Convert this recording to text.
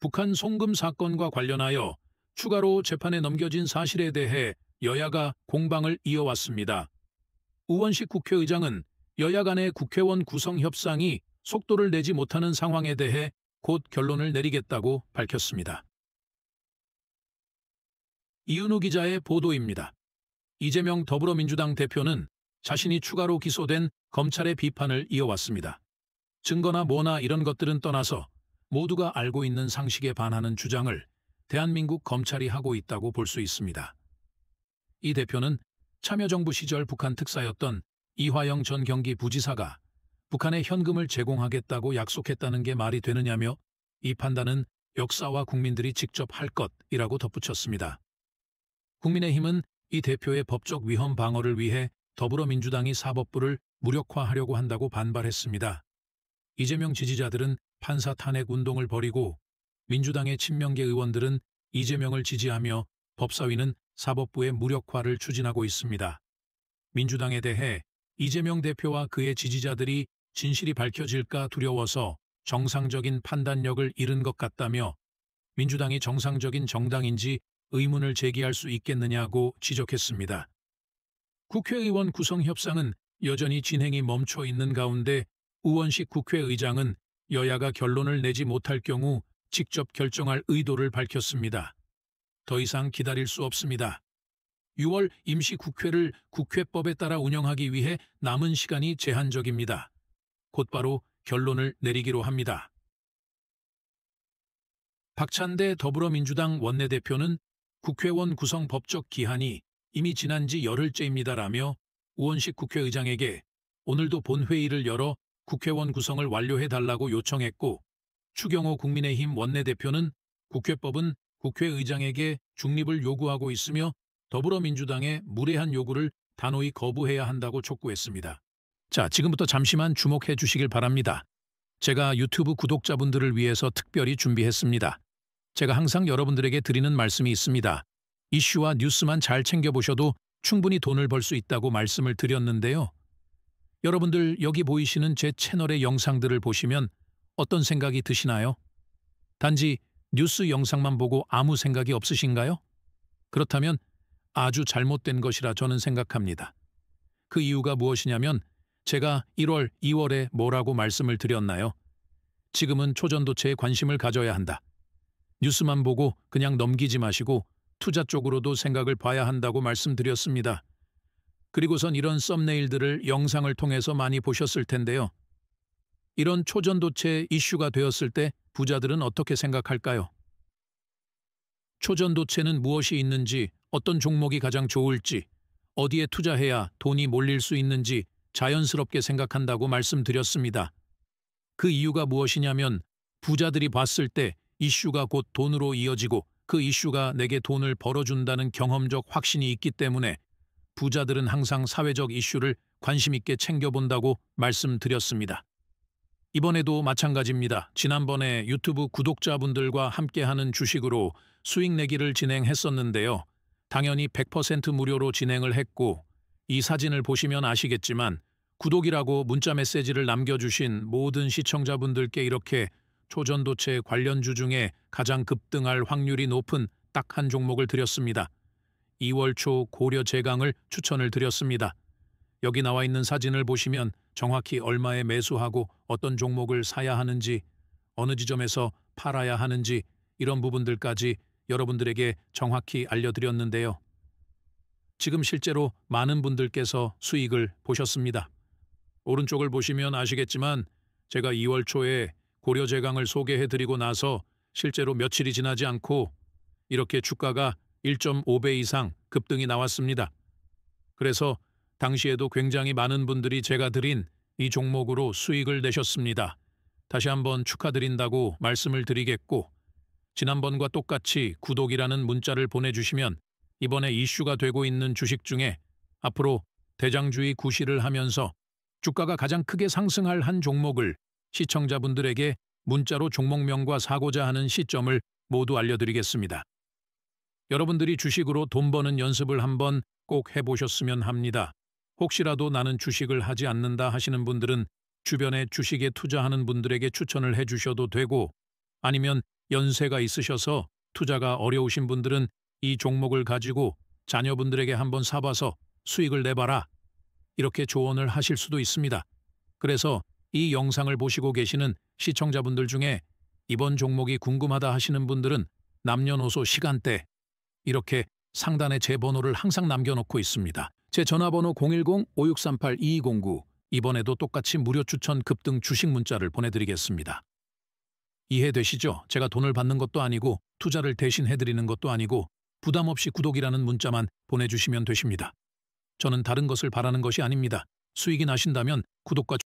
북한 송금 사건과 관련하여 추가로 재판에 넘겨진 사실에 대해 여야가 공방을 이어왔습니다. 우원식 국회의장은 여야 간의 국회원 구성 협상이 속도를 내지 못하는 상황에 대해 곧 결론을 내리겠다고 밝혔습니다. 이은우 기자의 보도입니다. 이재명 더불어민주당 대표는 자신이 추가로 기소된 검찰의 비판을 이어왔습니다. 증거나 뭐나 이런 것들은 떠나서 모두가 알고 있는 상식에 반하는 주장을 대한민국 검찰이 하고 있다고 볼 수 있습니다. 이 대표는 참여정부 시절 북한 특사였던 이화영 전 경기 부지사가 북한에 현금을 제공하겠다고 약속했다는 게 말이 되느냐며 이 판단은 역사와 국민들이 직접 할 것이라고 덧붙였습니다. 국민의힘은 이 대표의 법적 위헌 방어를 위해 더불어민주당이 사법부를 무력화하려고 한다고 반발했습니다. 이재명 지지자들은 판사 탄핵 운동을 벌이고 민주당의 친명계 의원들은 이재명을 지지하며 법사위는 사법부의 무력화를 추진하고 있습니다. 민주당에 대해 이재명 대표와 그의 지지자들이 진실이 밝혀질까 두려워서 정상적인 판단력을 잃은 것 같다며 민주당이 정상적인 정당인지 의문을 제기할 수 있겠느냐고 지적했습니다. 국회의원 구성 협상은 여전히 진행이 멈춰 있는 가운데 우원식 국회의장은 여야가 결론을 내지 못할 경우 직접 결정할 의도를 밝혔습니다. 더 이상 기다릴 수 없습니다. 6월 임시국회를 국회법에 따라 운영하기 위해 남은 시간이 제한적입니다. 곧바로 결론을 내리기로 합니다. 박찬대 더불어민주당 원내대표는 국회원 구성 법적 기한이 이미 지난 지 열흘째입니다라며 우원식 국회의장에게 오늘도 본회의를 열어 국회원 구성을 완료해달라고 요청했고 추경호 국민의힘 원내대표는 국회법은 국회의장에게 중립을 요구하고 있으며 더불어민주당의 무례한 요구를 단호히 거부해야 한다고 촉구했습니다. 자, 지금부터 잠시만 주목해 주시길 바랍니다. 제가 유튜브 구독자분들을 위해서 특별히 준비했습니다. 제가 항상 여러분들에게 드리는 말씀이 있습니다. 이슈와 뉴스만 잘 챙겨보셔도 충분히 돈을 벌 수 있다고 말씀을 드렸는데요. 여러분들 여기 보이시는 제 채널의 영상들을 보시면 어떤 생각이 드시나요? 단지 뉴스 영상만 보고 아무 생각이 없으신가요? 그렇다면 아주 잘못된 것이라 저는 생각합니다. 그 이유가 무엇이냐면 제가 1월, 2월에 뭐라고 말씀을 드렸나요? 지금은 초전도체에 관심을 가져야 한다. 뉴스만 보고 그냥 넘기지 마시고 투자 쪽으로도 생각을 봐야 한다고 말씀드렸습니다. 그리고선 이런 썸네일들을 영상을 통해서 많이 보셨을 텐데요. 이런 초전도체 이슈가 되었을 때 부자들은 어떻게 생각할까요? 초전도체는 무엇이 있는지, 어떤 종목이 가장 좋을지, 어디에 투자해야 돈이 몰릴 수 있는지 자연스럽게 생각한다고 말씀드렸습니다. 그 이유가 무엇이냐면 부자들이 봤을 때 이슈가 곧 돈으로 이어지고 그 이슈가 내게 돈을 벌어준다는 경험적 확신이 있기 때문에 부자들은 항상 사회적 이슈를 관심 있게 챙겨본다고 말씀드렸습니다. 이번에도 마찬가지입니다. 지난번에 유튜브 구독자분들과 함께하는 주식으로 수익 내기를 진행했었는데요. 당연히 100% 무료로 진행을 했고 이 사진을 보시면 아시겠지만 구독이라고 문자 메시지를 남겨주신 모든 시청자분들께 이렇게 초전도체 관련주 중에 가장 급등할 확률이 높은 딱 한 종목을 드렸습니다. 2월 초 고려 제강을 추천을 드렸습니다. 여기 나와 있는 사진을 보시면 정확히 얼마에 매수하고 어떤 종목을 사야 하는지 어느 지점에서 팔아야 하는지 이런 부분들까지 여러분들에게 정확히 알려드렸는데요. 지금 실제로 많은 분들께서 수익을 보셨습니다. 오른쪽을 보시면 아시겠지만 제가 2월 초에 고려제강을 소개해드리고 나서 실제로 며칠이 지나지 않고 이렇게 주가가 1.5배 이상 급등이 나왔습니다. 그래서 당시에도 굉장히 많은 분들이 제가 드린 이 종목으로 수익을 내셨습니다. 다시 한번 축하드린다고 말씀을 드리겠고 지난번과 똑같이 구독이라는 문자를 보내주시면 이번에 이슈가 되고 있는 주식 중에 앞으로 대장주의 구실을 하면서 주가가 가장 크게 상승할 한 종목을 시청자분들에게 문자로 종목명과 사고자 하는 시점을 모두 알려드리겠습니다. 여러분들이 주식으로 돈 버는 연습을 한번 꼭 해보셨으면 합니다. 혹시라도 나는 주식을 하지 않는다 하시는 분들은 주변에 주식에 투자하는 분들에게 추천을 해주셔도 되고 아니면 연세가 있으셔서 투자가 어려우신 분들은 이 종목을 가지고 자녀분들에게 한번 사봐서 수익을 내봐라. 이렇게 조언을 하실 수도 있습니다. 그래서 이 영상을 보시고 계시는 시청자분들 중에 이번 종목이 궁금하다 하시는 분들은 남녀노소 시간대 이렇게 상단에 제 번호를 항상 남겨놓고 있습니다. 제 전화번호 010-5638-2209 이번에도 똑같이 무료 추천 급등 주식 문자를 보내드리겠습니다. 이해되시죠? 제가 돈을 받는 것도 아니고 투자를 대신 해드리는 것도 아니고 부담 없이 구독이라는 문자만 보내주시면 되십니다. 저는 다른 것을 바라는 것이 아닙니다. 수익이 나신다면 구독과